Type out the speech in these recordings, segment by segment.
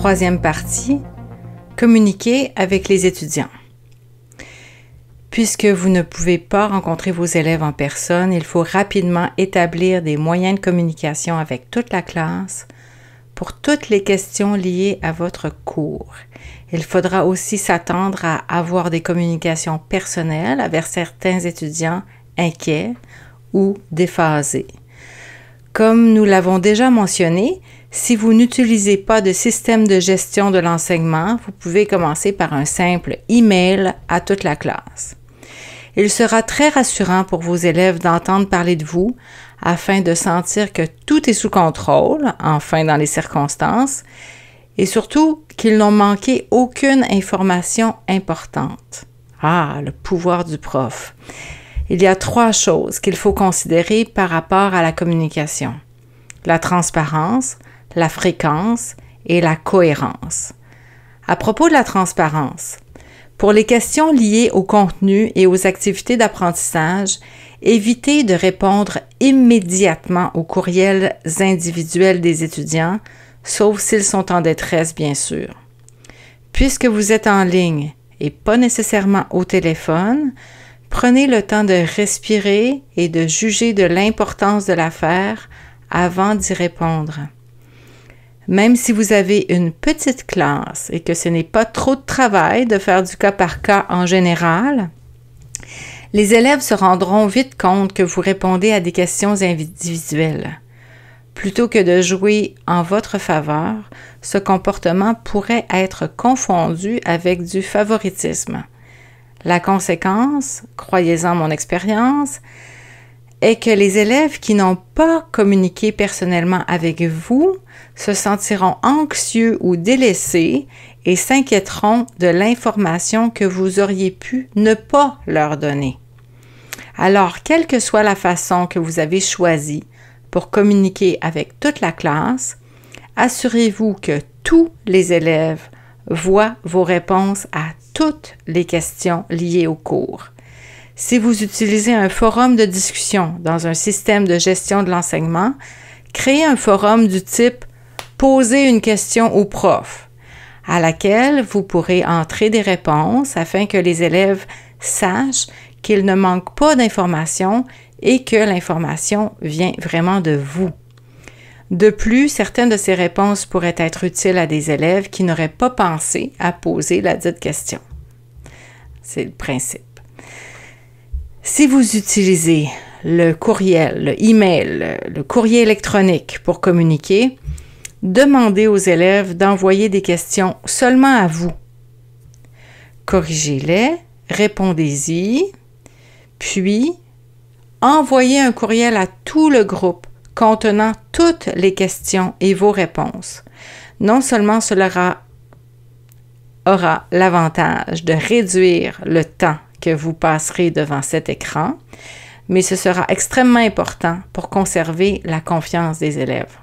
troisième partie, communiquer avec les étudiants. Puisque vous ne pouvez pas rencontrer vos élèves en personne, il faut rapidement établir des moyens de communication avec toute la classe pour toutes les questions liées à votre cours. Il faudra aussi s'attendre à avoir des communications personnelles avec certains étudiants inquiets ou déphasés. Comme nous l'avons déjà mentionné, si vous n'utilisez pas de système de gestion de l'enseignement, vous pouvez commencer par un simple email à toute la classe. Il sera très rassurant pour vos élèves d'entendre parler de vous afin de sentir que tout est sous contrôle, enfin dans les circonstances, et surtout qu'ils n'ont manqué aucune information importante. Ah, le pouvoir du prof. Il y a trois choses qu'il faut considérer par rapport à la communication. La transparence, la fréquence et la cohérence. À propos de la transparence, pour les questions liées au contenu et aux activités d'apprentissage, évitez de répondre immédiatement aux courriels individuels des étudiants, sauf s'ils sont en détresse, bien sûr. Puisque vous êtes en ligne et pas nécessairement au téléphone, prenez le temps de respirer et de juger de l'importance de l'affaire avant d'y répondre. Même si vous avez une petite classe et que ce n'est pas trop de travail de faire du cas par cas en général, les élèves se rendront vite compte que vous répondez à des questions individuelles. Plutôt que de jouer en votre faveur, ce comportement pourrait être confondu avec du favoritisme. La conséquence, croyez-en mon expérience, est que les élèves qui n'ont pas communiqué personnellement avec vous se sentiront anxieux ou délaissés et s'inquiéteront de l'information que vous auriez pu ne pas leur donner. Alors, quelle que soit la façon que vous avez choisie pour communiquer avec toute la classe, assurez-vous que tous les élèves voient vos réponses à toutes les questions liées au cours. Si vous utilisez un forum de discussion dans un système de gestion de l'enseignement, créez un forum du type Poser une question au prof, à laquelle vous pourrez entrer des réponses afin que les élèves sachent qu'ils ne manquent pas d'informations et que l'information vient vraiment de vous. De plus, certaines de ces réponses pourraient être utiles à des élèves qui n'auraient pas pensé à poser la dite question. C'est le principe. Si vous utilisez le courriel, le email, le courrier électronique pour communiquer, demandez aux élèves d'envoyer des questions seulement à vous. Corrigez-les, répondez-y, puis envoyez un courriel à tout le groupe contenant toutes les questions et vos réponses. Non seulement cela aura l'avantage de réduire le temps que vous passerez devant cet écran, mais ce sera extrêmement important pour conserver la confiance des élèves.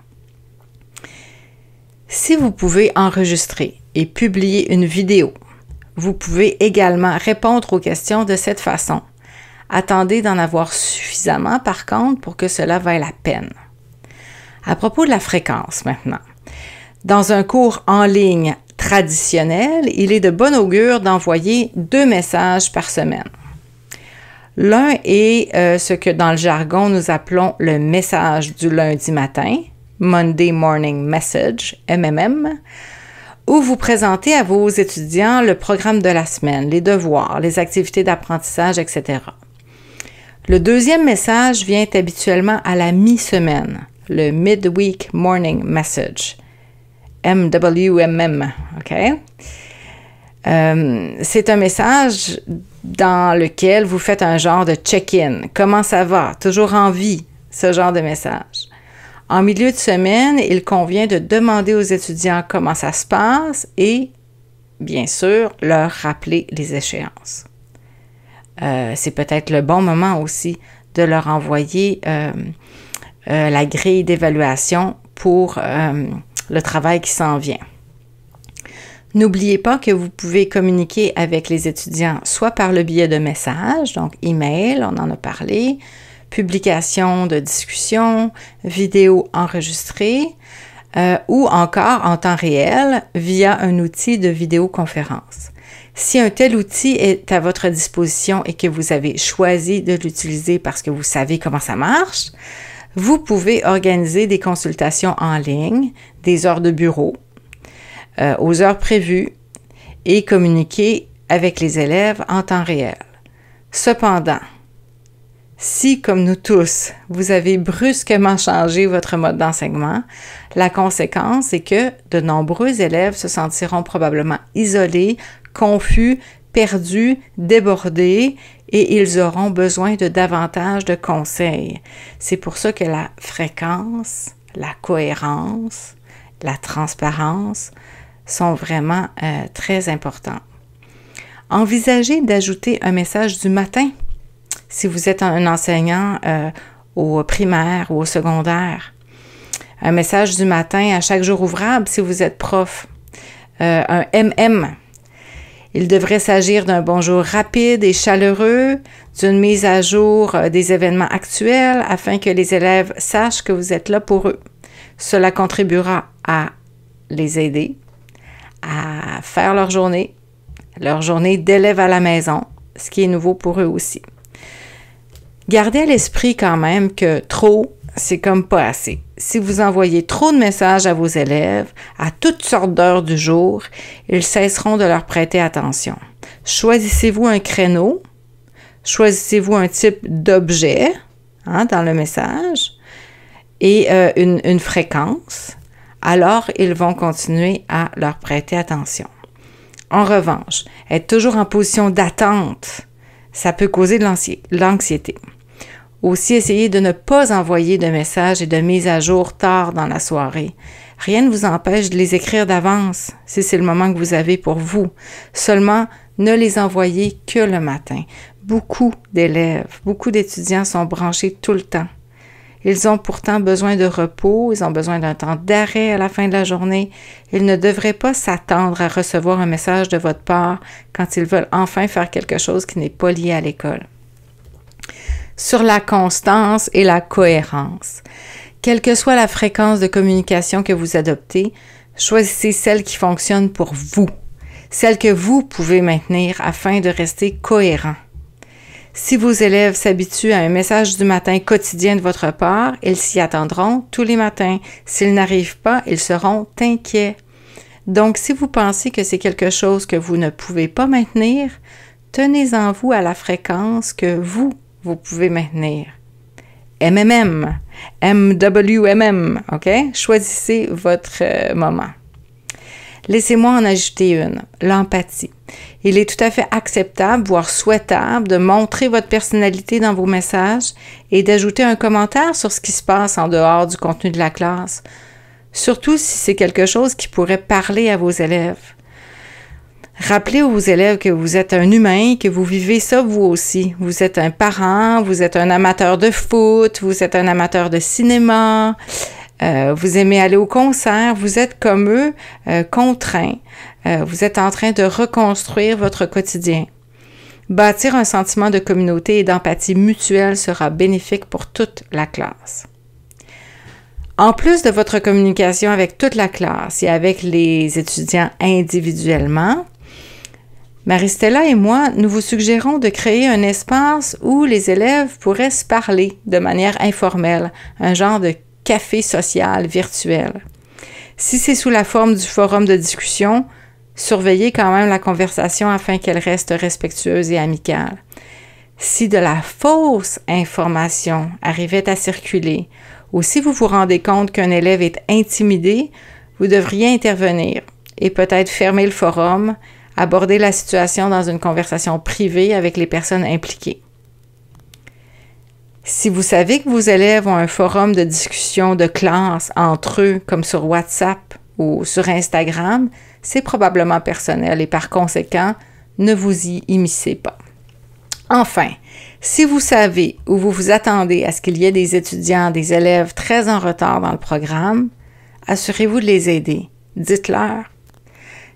Si vous pouvez enregistrer et publier une vidéo, vous pouvez également répondre aux questions de cette façon. Attendez d'en avoir suffisamment par contre pour que cela vaille la peine. À propos de la fréquence maintenant. Dans un cours en ligne traditionnel, il est de bon augure d'envoyer deux messages par semaine. L'un est euh, ce que dans le jargon nous appelons le message du lundi matin, Monday Morning Message, MMM, où vous présentez à vos étudiants le programme de la semaine, les devoirs, les activités d'apprentissage, etc. Le deuxième message vient habituellement à la mi-semaine, le Midweek Morning Message. MWMM, OK? Euh, c'est un message dans lequel vous faites un genre de check-in. Comment ça va? Toujours en vie, ce genre de message. En milieu de semaine, il convient de demander aux étudiants comment ça se passe et, bien sûr, leur rappeler les échéances. Euh, c'est peut-être le bon moment aussi de leur envoyer euh, la grille d'évaluation pour le travail qui s'en vient. N'oubliez pas que vous pouvez communiquer avec les étudiants soit par le biais de messages, donc email, on en a parlé, publication de discussions, vidéos enregistrées, euh, ou encore en temps réel via un outil de vidéoconférence. Si un tel outil est à votre disposition et que vous avez choisi de l'utiliser parce que vous savez comment ça marche, vous pouvez organiser des consultations en ligne, des heures de bureau, euh, aux heures prévues et communiquer avec les élèves en temps réel. Cependant, si, comme nous tous, vous avez brusquement changé votre mode d'enseignement, la conséquence est que de nombreux élèves se sentiront probablement isolés, confus, perdus, débordés et ils auront besoin de davantage de conseils. C'est pour ça que la fréquence, la cohérence, la transparence sont vraiment euh, très importants. Envisagez d'ajouter un message du matin si vous êtes un enseignant euh, au primaire ou au secondaire. Un message du matin à chaque jour ouvrable si vous êtes prof. Euh, un MM. Il devrait s'agir d'un bonjour rapide et chaleureux, d'une mise à jour euh, des événements actuels afin que les élèves sachent que vous êtes là pour eux. Cela contribuera à les aider à faire leur journée, leur journée d'élève à la maison, ce qui est nouveau pour eux aussi. Gardez à l'esprit quand même que trop, c'est comme pas assez. Si vous envoyez trop de messages à vos élèves à toutes sortes d'heures du jour, ils cesseront de leur prêter attention. Choisissez-vous un créneau, choisissez-vous un type d'objet hein, dans le message et euh, une, une fréquence, alors ils vont continuer à leur prêter attention. En revanche, être toujours en position d'attente, ça peut causer de l'anxiété. Aussi, essayez de ne pas envoyer de messages et de mises à jour tard dans la soirée. Rien ne vous empêche de les écrire d'avance si c'est le moment que vous avez pour vous. Seulement, ne les envoyez que le matin. Beaucoup d'élèves, beaucoup d'étudiants sont branchés tout le temps. Ils ont pourtant besoin de repos, ils ont besoin d'un temps d'arrêt à la fin de la journée. Ils ne devraient pas s'attendre à recevoir un message de votre part quand ils veulent enfin faire quelque chose qui n'est pas lié à l'école sur la constance et la cohérence. Quelle que soit la fréquence de communication que vous adoptez, choisissez celle qui fonctionne pour vous, celle que vous pouvez maintenir afin de rester cohérent. Si vos élèves s'habituent à un message du matin quotidien de votre part, ils s'y attendront tous les matins. S'ils n'arrivent pas, ils seront inquiets. Donc, si vous pensez que c'est quelque chose que vous ne pouvez pas maintenir, tenez-en vous à la fréquence que vous vous pouvez maintenir. MMM, MWMM, OK? Choisissez votre euh, moment. Laissez-moi en ajouter une, l'empathie. Il est tout à fait acceptable, voire souhaitable, de montrer votre personnalité dans vos messages et d'ajouter un commentaire sur ce qui se passe en dehors du contenu de la classe, surtout si c'est quelque chose qui pourrait parler à vos élèves. Rappelez aux élèves que vous êtes un humain, que vous vivez ça vous aussi. Vous êtes un parent, vous êtes un amateur de foot, vous êtes un amateur de cinéma, euh, vous aimez aller au concert, vous êtes comme eux, euh, contraints. Euh, vous êtes en train de reconstruire votre quotidien. Bâtir un sentiment de communauté et d'empathie mutuelle sera bénéfique pour toute la classe. En plus de votre communication avec toute la classe et avec les étudiants individuellement, Maristella et moi, nous vous suggérons de créer un espace où les élèves pourraient se parler de manière informelle, un genre de café social virtuel. Si c'est sous la forme du forum de discussion, surveillez quand même la conversation afin qu'elle reste respectueuse et amicale. Si de la fausse information arrivait à circuler, ou si vous vous rendez compte qu'un élève est intimidé, vous devriez intervenir et peut-être fermer le forum aborder la situation dans une conversation privée avec les personnes impliquées. Si vous savez que vos élèves ont un forum de discussion de classe entre eux, comme sur WhatsApp ou sur Instagram, c'est probablement personnel et par conséquent, ne vous y immiscez pas. Enfin, si vous savez ou vous vous attendez à ce qu'il y ait des étudiants, des élèves très en retard dans le programme, assurez-vous de les aider. Dites-leur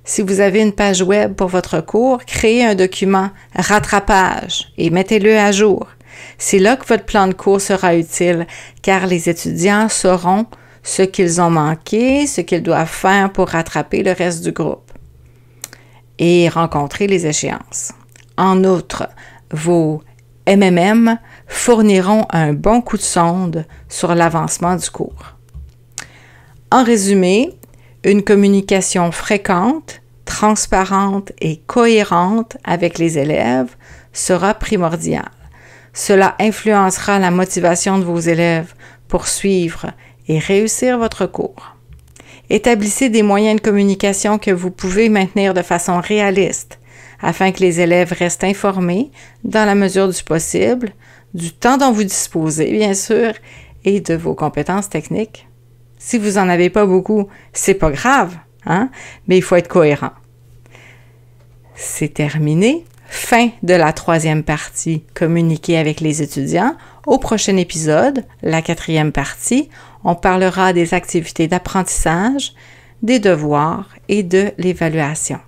si vous avez une page web pour votre cours, créez un document rattrapage et mettez-le à jour. C'est là que votre plan de cours sera utile, car les étudiants sauront ce qu'ils ont manqué, ce qu'ils doivent faire pour rattraper le reste du groupe et rencontrer les échéances. En outre, vos MMM fourniront un bon coup de sonde sur l'avancement du cours. En résumé, une communication fréquente, transparente et cohérente avec les élèves sera primordiale. Cela influencera la motivation de vos élèves pour suivre et réussir votre cours. Établissez des moyens de communication que vous pouvez maintenir de façon réaliste afin que les élèves restent informés dans la mesure du possible, du temps dont vous disposez, bien sûr, et de vos compétences techniques. Si vous n'en avez pas beaucoup, c'est pas grave, hein? mais il faut être cohérent. C'est terminé. Fin de la troisième partie, communiquer avec les étudiants. Au prochain épisode, la quatrième partie, on parlera des activités d'apprentissage, des devoirs et de l'évaluation.